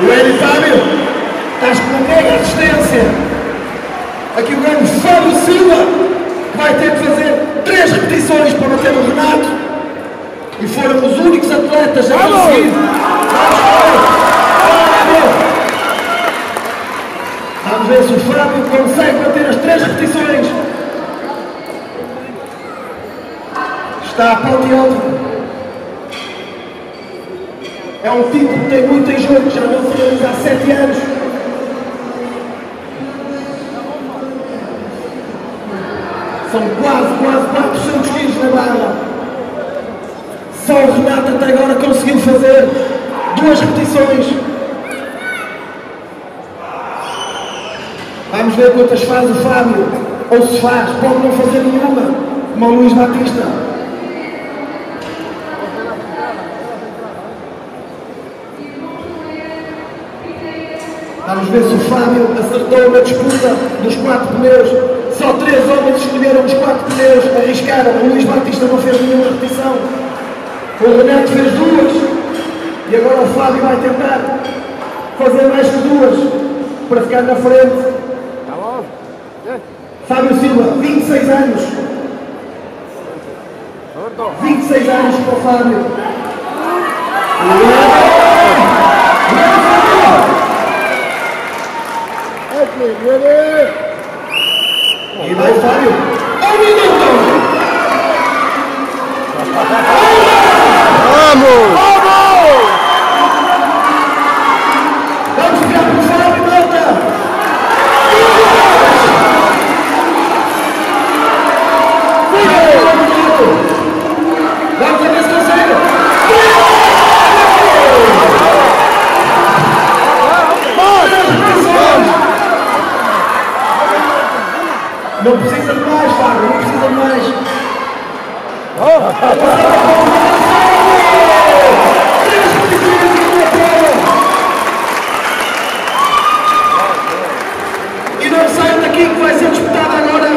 O Eli Fábio, estás com uma mega resistência. Aqui o grande Fábio Silva, vai ter de fazer três repetições para bater o Renato. E foram os únicos atletas a conseguir. Vamos ver se o Fábio consegue bater as três repetições. Está aplaudindo. É um título que tem muito em jogo, já não fazemos há sete anos. São quase, quase 400 quilos na barra. Só o Renato até agora conseguiu fazer duas repetições. Vamos ver quantas faz o Fábio. Ou se faz, pode não fazer nenhuma, como o Luís Batista. Vamos ver se o Fábio acertou na disputa dos quatro pneus. Só três homens escolheram os quatro pneus, arriscaram. O Luís Batista não fez nenhuma repetição. O Renato fez duas. E agora o Fábio vai tentar fazer mais que duas para ficar na frente. Fábio Silva, 26 anos. 26 anos para o Fábio. E Fábio. Um minuto! Vamos! Vamos ficar Não precisa de mais, Fábio, não precisa de mais. Oh. E não saiam daqui que vai ser disputada agora